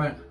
right.